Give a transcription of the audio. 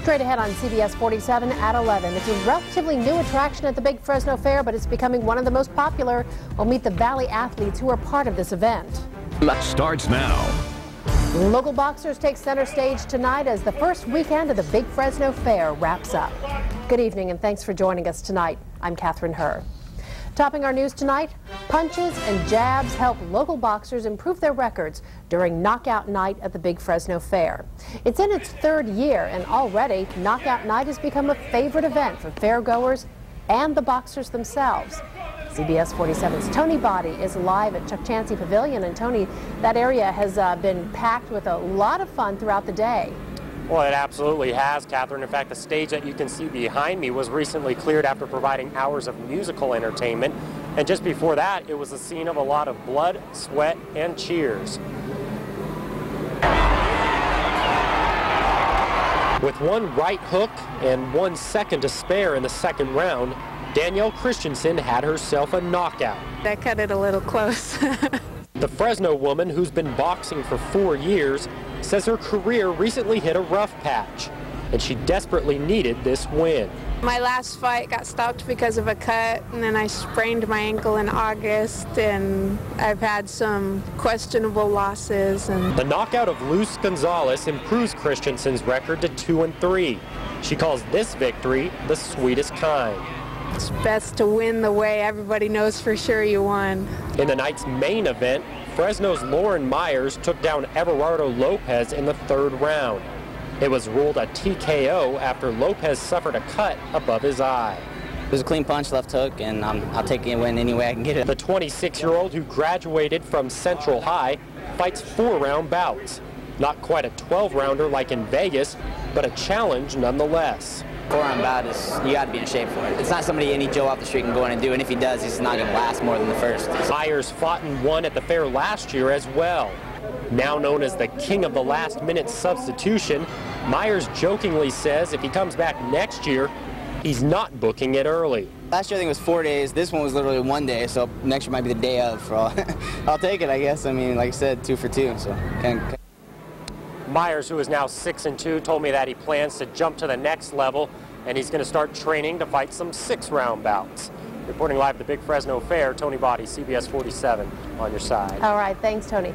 Straight ahead on CBS 47 at 11. It's a relatively new attraction at the Big Fresno Fair, but it's becoming one of the most popular. We'll meet the Valley athletes who are part of this event. Starts now. Local boxers take center stage tonight as the first weekend of the Big Fresno Fair wraps up. Good evening and thanks for joining us tonight. I'm Catherine Herr. Topping our news tonight, punches and jabs help local boxers improve their records during Knockout Night at the Big Fresno Fair. It's in its third year, and already Knockout Night has become a favorite event for fairgoers and the boxers themselves. CBS 47's Tony Botti is live at Chukchansi Pavilion, and Tony, that area has uh, been packed with a lot of fun throughout the day. Well, it absolutely has, Catherine. In fact, the stage that you can see behind me was recently cleared after providing hours of musical entertainment. And just before that, it was a scene of a lot of blood, sweat, and cheers. With one right hook and one second to spare in the second round, Danielle Christensen had herself a knockout. I cut it a little close. the Fresno woman, who's been boxing for four years, says her career recently hit a rough patch, and she desperately needed this win. My last fight got stopped because of a cut, and then I sprained my ankle in August, and I've had some questionable losses. And the knockout of Luz Gonzalez improves Christensen's record to two and three. She calls this victory the sweetest kind. It's best to win the way everybody knows for sure you won. In the night's main event, Fresno's Lauren Myers took down Everardo Lopez in the third round. It was ruled a TKO after Lopez suffered a cut above his eye. It was a clean punch, left hook, and um, I'll take it win any way I can get it. The 26-year-old who graduated from Central High fights four-round bouts. Not quite a 12-rounder like in Vegas, but a challenge nonetheless. Four-round bout is, you got to be in shape for it. It's not somebody any Joe off the street can go in and do, and if he does, he's not going to last more than the first. Myers fought and won at the fair last year as well. Now known as the king of the last minute substitution, Myers jokingly says if he comes back next year, he's not booking it early. Last year I think it was four days. This one was literally one day, so next year might be the day of. I'll take it, I guess. I mean, like I said, two for two. So. Myers, who is now six and two, told me that he plans to jump to the next level, and he's going to start training to fight some six-round bouts. Reporting live at the Big Fresno Fair, Tony Botti, CBS 47, on your side. All right, thanks, Tony.